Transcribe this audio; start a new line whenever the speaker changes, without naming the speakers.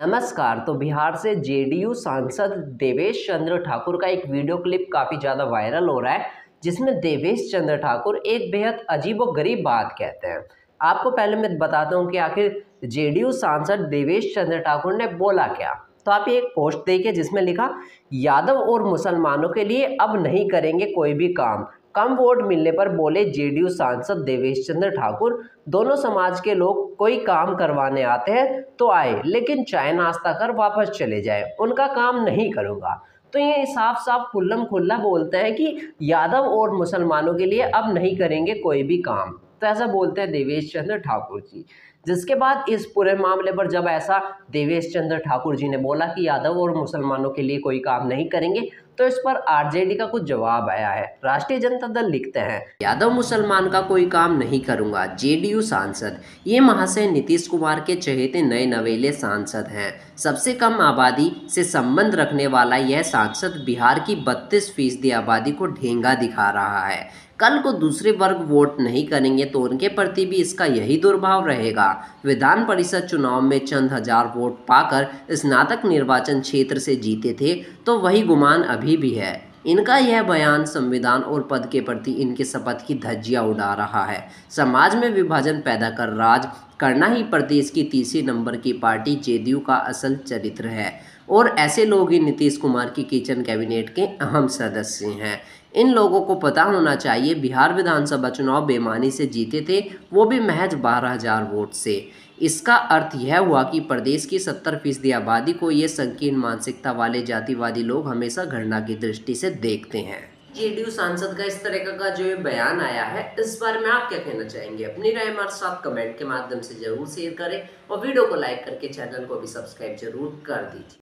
नमस्कार। तो बिहार से जेडीयू सांसद देवेश चंद्र ठाकुर का एक वीडियो क्लिप काफ़ी ज़्यादा वायरल हो रहा है, जिसमें देवेश चंद्र ठाकुर एक बेहद अजीब और गरीब बात कहते हैं। आपको पहले मैं बताता हूँ कि आखिर जेडीयू सांसद देवेश चंद्र ठाकुर ने बोला क्या? तो आप एक पोस्ट देखिए जिसमें लिखा, यादव और मुसलमानों के लिए अब नहीं करेंगे कोई भी काम। कम वोट मिलने पर बोले जेडीयू सांसद देवेश चंद्र ठाकुर, दोनों समाज के लोग कोई काम करवाने आते हैं तो आए, लेकिन चाय नाश्ता कर वापस चले जाए, उनका काम नहीं करूँगा। तो ये साफ़ साफ़ खुल्लम खुल्ला बोलते हैं कि यादव और मुसलमानों के लिए अब नहीं करेंगे कोई भी काम। तो ऐसा बोलते हैं देवेश चंद्र ठाकुर जी। जिसके बाद इस पूरे मामले पर जब ऐसा देवेश चंद्र ठाकुर जी ने बोला कि यादव और मुसलमानों के लिए कोई काम नहीं करेंगे तो इस पर आरजेडी का कुछ जवाब आया है। राष्ट्रीय जनता दल लिखते हैं, यादव मुसलमान का कोई काम नहीं करूँगा, जेडीयू सांसद। ये महाशय नीतीश कुमार के चहेते नए नवेले सांसद हैं। सबसे कम आबादी से संबंध रखने वाला यह सांसद बिहार की बत्तीस फ़ीसदी आबादी को ढेंगा दिखा रहा है। कल को दूसरे वर्ग वोट नहीं करेंगे तो उनके प्रति भी इसका यही दुर्भाव रहेगा। विधान परिषद चुनाव में चंद हज़ार वोट पाकर स्नातक निर्वाचन क्षेत्र से जीते थे तो वही गुमान अभी भी है। इनका यह बयान संविधान और पद के प्रति इनके शपथ की धज्जियाँ उड़ा रहा है। समाज में विभाजन पैदा कर राज करना ही प्रदेश की तीसरे नंबर की पार्टी जेडीयू का असल चरित्र है। और ऐसे लोग ही नीतीश कुमार की किचन कैबिनेट के अहम सदस्य हैं। इन लोगों को पता होना चाहिए, बिहार विधानसभा चुनाव बेमानी से जीते थे, वो भी महज बारह हज़ार वोट से। इसका अर्थ यह हुआ कि प्रदेश की सत्तर फ़ीसदी आबादी को ये संकीर्ण मानसिकता वाले जातिवादी लोग हमेशा घृणा की दृष्टि से देखते हैं। जेडीयू सांसद का इस तरह का जो बयान आया है, इस बारे में आप क्या कहना चाहेंगे? अपनी राय हमारे साथ कमेंट के माध्यम से ज़रूर शेयर करें और वीडियो को लाइक करके चैनल को भी सब्सक्राइब ज़रूर कर दीजिए।